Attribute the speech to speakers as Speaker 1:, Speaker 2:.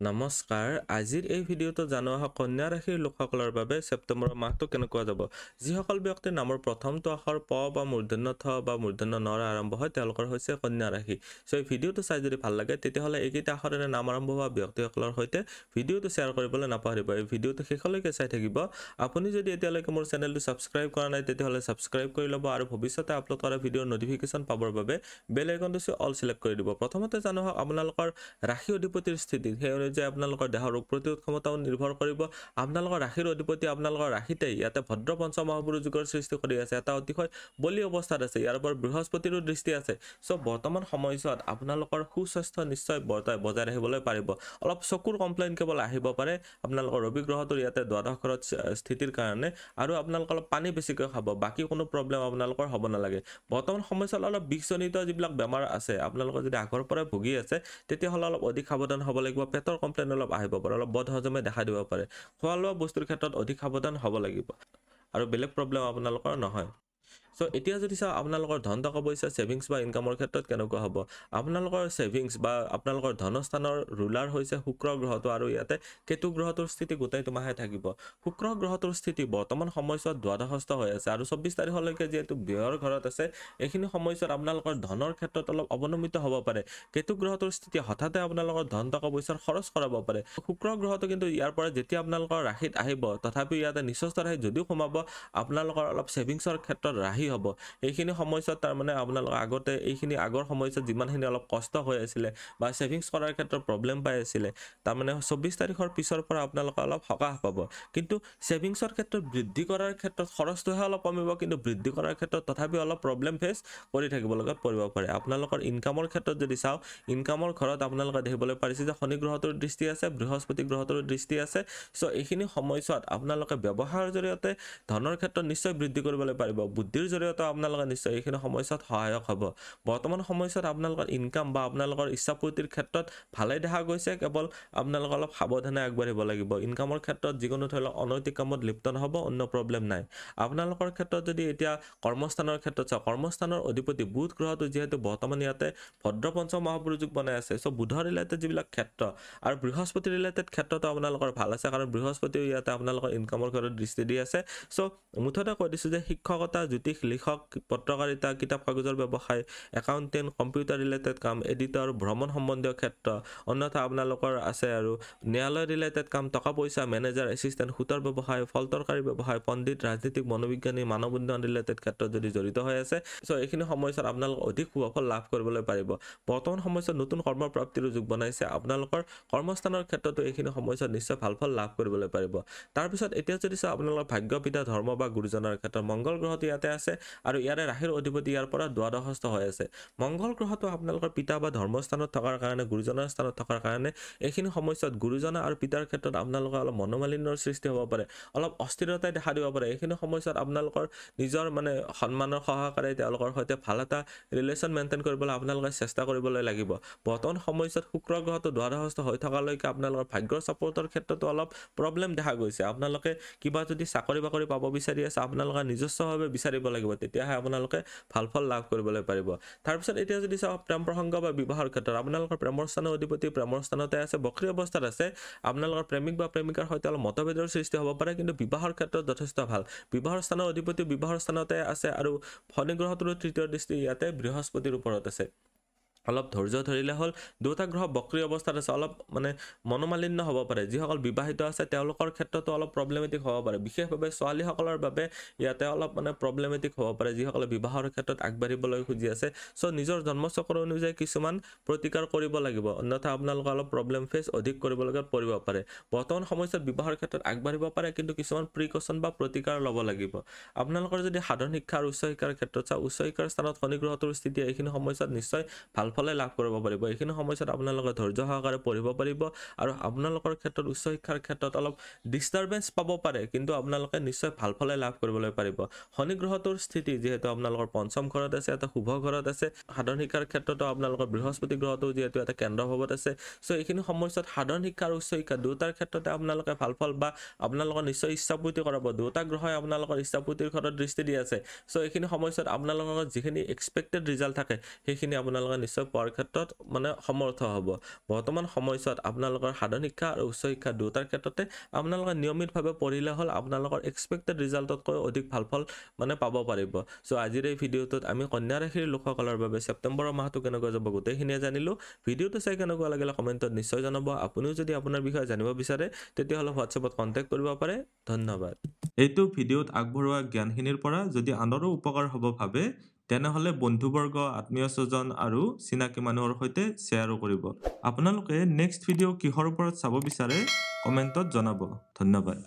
Speaker 1: নমস্কাৰ আজিৰ এই ভিডিঅ'টো জনোৱা হওক কন্যা ৰাশিৰ লোকসকলৰ বাবে ছেপ্টেম্বৰৰ মাহটো কেনেকুৱা যাব। যিসকল ব্যক্তিৰ নামৰ প্ৰথমটো আখৰ প বা মূৰ্ধন্য থ বা মূৰ্ধন্য নৰ আৰম্ভ হয় তেওঁলোকৰ হৈছে কন্যা ৰাশি। চ' এই ভিডিঅ'টো চাই যদি ভাল লাগে তেতিয়াহ'লে এইকেইটা আখৰেৰে নাম আৰম্ভ হোৱা ব্যক্তিসকলৰ সৈতে ভিডিঅ'টো শ্বেয়াৰ কৰিবলৈ নাপাহৰিব। এই ভিডিঅ'টো শেষলৈকে চাই থাকিব। আপুনি যদি এতিয়ালৈকে মোৰ চেনেলটো ছাবস্ক্ৰাইব কৰা নাই তেতিয়াহ'লে ছাবস্ক্ৰাইব কৰি ল'ব আৰু ভৱিষ্যতে আপলোড কৰা ভিডিঅ'ৰ নটিফিকেশ্যন পাবৰ বাবে বেল আইকনটো চুই অল চিলেক্ট কৰি দিব। প্ৰথমতে জানো আপোনালোকৰ ৰাশি অধিপতিৰ স্থিতি। সেই অনুযায়ী আপোনালোকৰ দেহৰ ৰোগ প্ৰতিৰোধ ক্ষমতাও নিৰ্ভৰ কৰিব। আপোনালোকৰ ৰাশিৰ অধিপতি আপোনালোকৰ ৰাশিতে ইয়াতে ভদ্ৰ পঞ্চম মহাপুৰুষ যুগৰ সৃষ্টি কৰি আছে। এটা অতিশয় বলি অৱস্থাত আছে। ইয়াৰ ওপৰত বৃহস্পতিৰো দৃষ্টি আছে। চ' বৰ্তমান সময়ছোৱাত আপোনালোকৰ সুস্বাস্থ্য নিশ্চয় বৰ্তাই বজাই ৰাখিবলৈ পাৰিব। অলপ চকুৰ কমপ্লেইন কেৱল আহিব পাৰে। আপোনালোকৰ ৰবি গ্ৰহটোৰ ইয়াতে দ্বাদশ ঘৰত স্থিতিৰ কাৰণে আৰু আপোনালোকে অলপ পানী বেছিকৈ খাব। বাকী কোনো প্ৰব্লেম আপোনালোকৰ হ'ব নালাগে। বৰ্তমান সময়ছোৱাত অলপ বিষজনিত যিবিলাক বেমাৰ আছে আপোনালোকৰ যদি আগৰ পৰাই ভুগি আছে তেতিয়াহ'লে অলপ অধিক সাৱধান হ'ব লাগিব। পেটৰ কমপ্লেইন অলপ আহিব পাৰে অলপ বদ হজমে দেখা দিব পাৰে। খোৱা লোৱা বস্তুৰ ক্ষেত্ৰত অধিক সাৱধান হ'ব লাগিব। আৰু বেলেগ প্ৰব্লেম আপোনালোকৰ নহয়। চ' এতিয়া যদি চাওঁ আপোনালোকৰ ধন টকা পইচা ছেভিংছ বা ইনকামৰ ক্ষেত্ৰত কেনেকুৱা হ'ব? আপোনালোকৰ ছেভিংছ বা আপোনালোকৰ ধনস্থানৰ ৰুলাৰ হৈছে শুক্ৰ গ্ৰহটো আৰু ইয়াতে কেতু গ্ৰহটোৰ স্থিতি গোটেইটো মাহে থাকিব। শুক্ৰ গ্ৰহটোৰ স্থিতি বৰ্তমান সময়ছোৱাত দ্বাদশস্থ হৈ আছে আৰু চৌব্বিছ তাৰিখলৈকে যিহেতু ব্যয়ৰ ঘৰত আছে এইখিনি সময়ছোৱাত আপোনালোকৰ ধনৰ ক্ষেত্ৰত অলপ অৱনমিত হ'ব পাৰে। কেতু গ্ৰহটোৰ স্থিতি হঠাতে আপোনালোকৰ ধন টকা পইচাৰ খৰচ কৰাব পাৰে। শুক্ৰ গ্ৰহটো কিন্তু ইয়াৰ পৰা যেতিয়া আপোনালোকৰ ৰাশিত আহিব তথাপিও ইয়াতে নিচস্থ ৰাশিত যদিও সোমাব আপোনালোকৰ অলপ ছেভিংছৰ ক্ষেত্ৰত ৰাহি হ'ব। এইখিনি সময়ছোৱাত তাৰমানে আপোনালোকৰ আগতে এইখিনি আগৰ সময়ছোৱাত যিমানখিনি অলপ কষ্ট হৈ আছিলে বা ছেভিংছ কৰাৰ ক্ষেত্ৰত প্ৰব্লেম পাই আছিলে তাৰমানে চৌব্বিছ তাৰিখৰ পিছৰ পৰা আপোনালোকে অলপ সকাহ পাব। কিন্তু ছেভিংছৰ ক্ষেত্ৰত বৃদ্ধি কৰাৰ ক্ষেত্ৰত খৰচটোহে অলপ কমিব কিন্তু বৃদ্ধি কৰাৰ ক্ষেত্ৰত তথাপিও অলপ প্ৰব্লেম ফেচ কৰি থাকিব লগত পৰিব পাৰে। আপোনালোকৰ ইনকামৰ ক্ষেত্ৰত যদি চাওঁ ইনকামৰ ঘৰত আপোনালোকে দেখিবলৈ পাৰিছে যে শনি গ্ৰহটোৰ দৃষ্টি আছে বৃহস্পতি গ্ৰহটোৰ দৃষ্টি আছে। চ' এইখিনি সময়ছোৱাত আপোনালোকে ব্যৱসায়ৰ জৰিয়তে ধনৰ ক্ষেত্ৰত নিশ্চয় বৃদ্ধি কৰিবলৈ পাৰিব। বুদ্ধিৰ জৰিয়তে আপোনালোকে নিশ্চয় এইখিনি সময়ছোৱাত সহায়ক হ'ব। বৰ্তমান সময়ছোৱাত আপোনালোকৰ ইনকাম বা আপোনালোকৰ ইচ্ছাপূৰ্তিৰ ক্ষেত্ৰত ভালেই দেখা গৈছে কেৱল আপোনালোকে অলপ সাৱধানে আগবাঢ়িব লাগিব। ইনকামৰ ক্ষেত্ৰত যিকোনো ধৰি লওক অনৈতিক কামত লিপ্ত নহ'ব অন্য প্ৰব্লেম নাই। আপোনালোকৰ ক্ষেত্ৰত যদি এতিয়া কৰ্মস্থানৰ ক্ষেত্ৰত চাওঁ কৰ্মস্থানৰ অধিপতি বুধ গ্ৰহটো যিহেতু বৰ্তমান ইয়াতে ভদ্ৰপঞ্চ মহাপুৰুষোগ বনাই আছে। চ' বুধৰ ৰিলেটেড যিবিলাক ক্ষেত্ৰ আৰু বৃহস্পতি ৰিলেটেড ক্ষেত্ৰতো আপোনালোকৰ ভাল আছে কাৰণ বৃহস্পতিও ইয়াতে আপোনালোকৰ ইনকামৰ ক্ষেত্ৰত দৃষ্টি দি আছে। চ' মুঠতে কৈ দিছোঁ যে শিক্ষকতা জ্যোতিষ লিখক পত্ৰকাৰিতা কিতাপ কাগজৰ ব্যৱসায় একাউণ্টেণ্ট কম্পিউটাৰ ৰিলেটেড কাম এডিটৰ ভ্ৰমণ সম্বন্ধীয় ক্ষেত্ৰ অন্যথা আপোনালোকৰ আছে আৰু ন্যায়ালয় ৰিলেটেড কাম টকা পইচা মেনেজাৰ এছিষ্টেণ্ট সূতৰ ব্যৱসায় ফল তৰকাৰী ব্যৱসায় পণ্ডিত ৰাজনীতিক মনোবিজ্ঞানী মানৱ উন্নয়ন ৰিলেটেড ক্ষেত্ৰত যদি জড়িত হৈ আছে চ' এইখিনি সময়ছোৱাত আপোনালোক অধিক সুফল লাভ কৰিবলৈ পাৰিব। বৰ্তমান সময়ছোৱাত নতুন কৰ্মপ্ৰাপ্তিৰ যোগ বনাইছে আপোনালোকৰ কৰ্মস্থানৰ ক্ষেত্ৰতো এইখিনি সময়ছোৱাত নিশ্চয় ভাল ফল লাভ কৰিবলৈ পাৰিব। তাৰপিছত এতিয়া যদি চাওঁ আপোনালোকৰ ভাগ্য পিতা ধৰ্ম বা গুৰুজনৰ ক্ষেত্ৰত মংগল গ্ৰহটো ইয়াতে আছে। আৰু ইয়াৰে ৰাশিৰ অধিপতি ইয়াৰ পৰা দ্বাদশস্থ হৈ আছে। মংগল গ্ৰহটো আপোনালোকৰ পিতা বা ধৰ্মস্থানত থকাৰ কাৰণে গুৰুজনৰ স্থানত থকাৰ কাৰণে এইখিনি সময়ছোৱাত গুৰুজনা আৰু পিতাৰ ক্ষেত্ৰত আপোনালোকৰ অলপ মনোমালিন্যৰ সৃষ্টি হ'ব পাৰে অলপ অস্থিৰতাই দেখা দিব পাৰে। এইখিনি সময়ছোৱাত আপোনালোকৰ নিজৰ মানে সন্মানৰ সহকাৰে তেওঁলোকৰ সৈতে ভাল এটা ৰিলেশ্যন মেইনটেইন কৰিবলৈ আপোনালোকে চেষ্টা কৰিবলৈ লাগিব। বৰ্তমান সময়ছোৱাত শুক্ৰ গ্ৰহটো দ্বাদশস্থ হৈ থকালৈকে আপোনালোকৰ ভাগ্যৰ ছাপৰ্টৰ ক্ষেত্ৰতো অলপ প্ৰব্লেম দেখা গৈছে। আপোনালোকে কিবা যদি চাকৰি বাকৰি পাব বিচাৰি আছে আপোনালোকে নিজস্বভাৱে বিচাৰিব লাগিব। তেতিয়াহে আপোনালোকে ভাল ফল লাভ কৰিবলৈ পাৰিব। তাৰপিছত এতিয়া যদি চাওঁ প্ৰেম প্ৰসংগ বা বিবাহৰ ক্ষেত্ৰত আপোনালোকৰ প্ৰেমৰ স্থানৰ অধিপতি প্ৰেমৰ স্থানতে আছে বক্ৰী অৱস্থাত আছে। আপোনালোকৰ প্ৰেমিক বা প্ৰেমিকাৰ সৈতে অলপ মতভেদৰ সৃষ্টি হ'ব পাৰে কিন্তু বিবাহৰ ক্ষেত্ৰত যথেষ্ট ভাল। বিবাহৰ স্থানৰ অধিপতি বিবাহৰ স্থানতে আছে আৰু শনি গ্ৰহটোৰো তৃতীয় দৃষ্টি ইয়াতে বৃহস্পতিৰ ওপৰত আছে। অলপ ধৈৰ্য ধৰিলে হ'ল দুটা গ্ৰহ বক্ৰী অৱস্থাত আছে অলপ মানে মনোমালিন্য হ'ব পাৰে। যিসকল বিবাহিত আছে তেওঁলোকৰ ক্ষেত্ৰতো অলপ প্ৰব্লেমেটিক হ'ব পাৰে। বিশেষভাৱে ছোৱালীসকলৰ বাবে ইয়াতে অলপ মানে প্ৰব্লেমেটিক হ'ব পাৰে যিসকলে বিবাহৰ ক্ষেত্ৰত আগবাঢ়িবলৈ খুজি আছে। চ' নিজৰ জন্মচক্ৰ অনুযায়ী কিছুমান প্ৰতিকাৰ কৰিব লাগিব। অন্যথা আপোনালোকে অলপ প্ৰব্লেম ফেচ অধিক কৰিবলগীয়া পৰিব পাৰে। বৰ্তমান সময়ছোৱাত বিবাহৰ ক্ষেত্ৰত আগবাঢ়িব পাৰে কিন্তু কিছুমান প্ৰিকশ্যন বা প্ৰতিকাৰ ল'ব লাগিব। আপোনালোকৰ যদি সাধাৰণ শিক্ষা আৰু উচ্চ শিক্ষাৰ ক্ষেত্ৰত চাওঁ উচ্চ শিক্ষাৰ স্থানত শনি গ্ৰহটোৰ স্থিতি এইখিনি সময়ছোৱাত নিশ্চয় ভাল ফলে লাভ কৰিব পাৰিব। এইখিনি সময়ছোৱাত আপোনালোকে ধৈৰ্য সহকাৰে পঢ়িব পাৰিব আৰু আপোনালোকৰ ক্ষেত্ৰত উচ্চ শিক্ষাৰ ক্ষেত্ৰত অলপ ডিষ্টাৰ্বেঞ্চ পাব পাৰে কিন্তু আপোনালোকে নিশ্চয় ভাল ফলে লাভ কৰিবলৈ পাৰিব। শনি গ্ৰহটোৰ স্থিতি যিহেতু আপোনালোকৰ পঞ্চম ঘৰত আছে এটা শুভ ঘৰত আছে। সাধাৰণ শিক্ষাৰ ক্ষেত্ৰতো আপোনালোকৰ বৃহস্পতি গ্ৰহটো যিহেতু এটা কেন্দ্ৰভাৱত আছে। চ' এইখিনি সময়ছোৱাত সাধাৰণ শিক্ষা আৰু উচ্চ শিক্ষা দুয়োটাৰ ক্ষেত্ৰতে আপোনালোকে ভাল ফল বা আপোনালোকৰ নিশ্চয় ইচ্ছাপূৰ্তি কৰাব। দুয়োটা গ্ৰহই আপোনালোকৰ ইচ্ছাপূৰ্তিৰ ক্ষেত্ৰত দৃষ্টি দি আছে। চ' এইখিনি সময়ছোৱাত আপোনালোকৰ যিখিনি এক্সপেক্টেড ৰিজাল্ট থাকে সেইখিনি আপোনালোকে নিশ্চয় নিশ্চয় পোৱাৰ ক্ষেত্ৰত মানে সমৰ্থ হ'ব। বৰ্তমান সময়ছোৱাত আপোনালোকৰ সাধাৰণ শিক্ষা আৰু উচ্চ শিক্ষা দুয়োটাৰ ক্ষেত্ৰতে আপোনালোকে নিয়মিতভাৱে পঢ়িলে হ'ল আপোনালোকৰ এক্সপেক্টেড ৰিজাল্টতকৈ অধিক ভাল ফল মানে পাব পাৰিব। চ' আজিৰ এই ভিডিঅ'টোত আমি কন্যা ৰাশিৰ লোকসকলৰ বাবে ছেপ্টেম্বৰৰ মাহটো কেনেকুৱা যাব গোটেইখিনিয়ে জানিলোঁ। ভিডিঅ'টো চাই কেনেকুৱা লাগিলে কমেণ্টত নিশ্চয় জনাব। আপুনিও যদি আপোনাৰ বিষয়ে জানিব বিচাৰে তেতিয়াহ'লে হোৱাটছএপত কণ্টেক্ট কৰিব পাৰে। ধন্যবাদ। এইটো ভিডিঅ'ত আগবঢ়োৱা জ্ঞানখিনিৰ পৰা যদি আনৰো উপকাৰ হ'ব ভাবে তেনেহ'লে বন্ধুবৰ্গ আত্মীয় স্বজন আৰু চিনাকি মানুহৰ সৈতে শ্বেয়াৰো কৰিব। আপোনালোকে নেক্সট ভিডিঅ' কিহৰ ওপৰত চাব বিচাৰে কমেণ্টত জনাব। ধন্যবাদ।